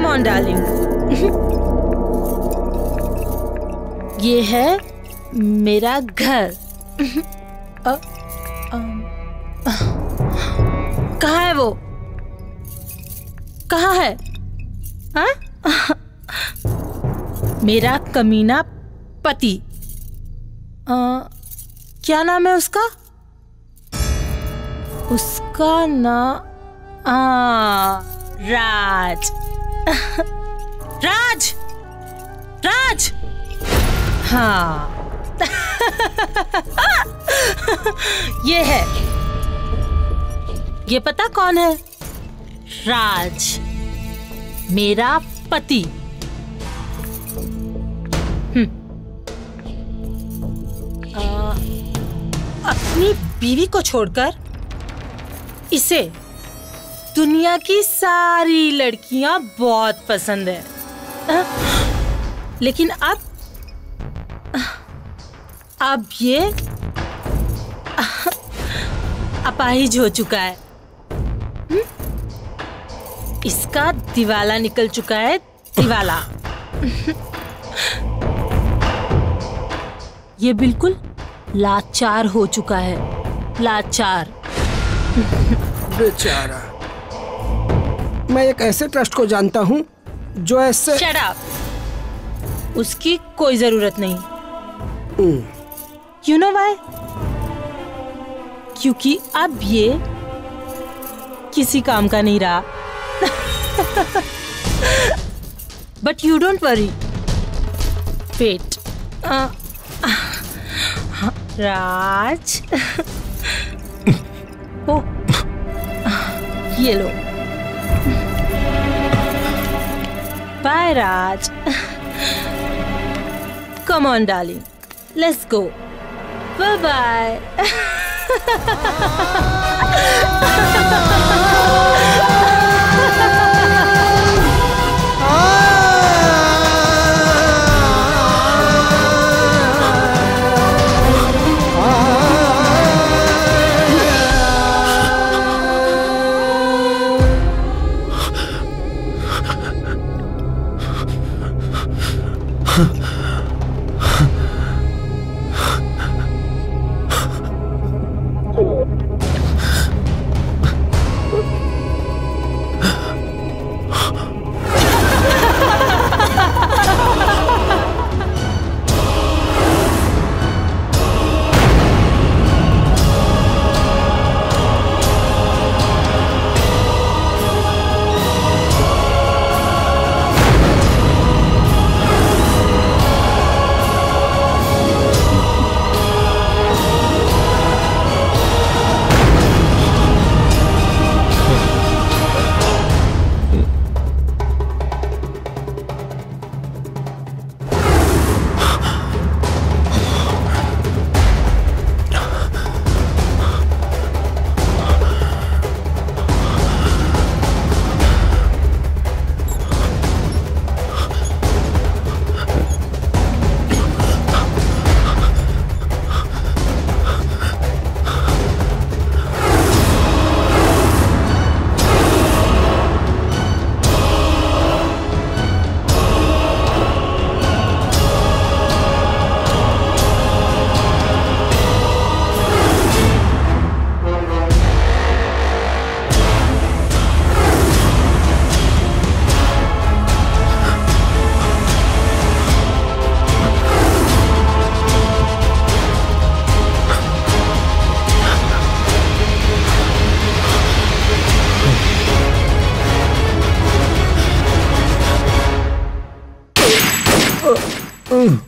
Come on darling ये है मेरा घर। कहाँ है वो? कहाँ है? हाँ? मेरा कमीना पति। क्या नाम है उसका? उसका नाम आ, राज। राज! राज! हाँ। ये है। ये पता कौन है? राज। मेरा पति। हम्म। अपनी बीवी को छोड़कर इसे दुनिया की सारी लड़कियाँ बहुत पसंद है। लेकिन अब अब ये अपाहिज हो चुका है। हम्म? इसका दिवाला निकल चुका है, दिवाला। ये बिल्कुल लाचार हो चुका है, लाचार। बेचारा। मैं एक ऐसे ट्रस्ट को जानता हूँ जो ऐसे उसकी कोई ज़रूरत नहीं। यू नो वाई क्योंकि अब ये किसी काम का नहीं रहा। But you don't worry wait Raj ओ ये लो। Bye, Raj. Come on, darling. Let's go. Bye bye. Ooh.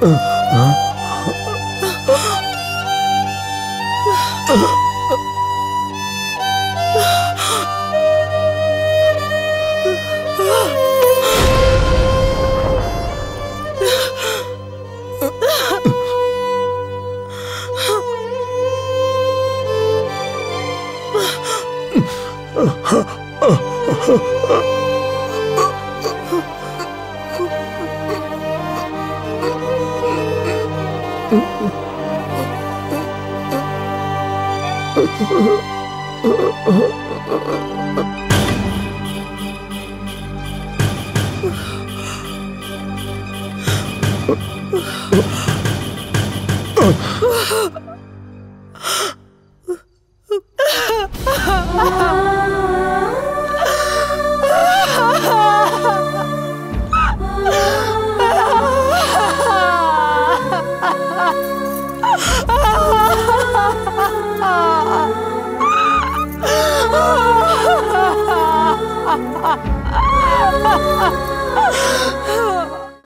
Uh. Bye Ah!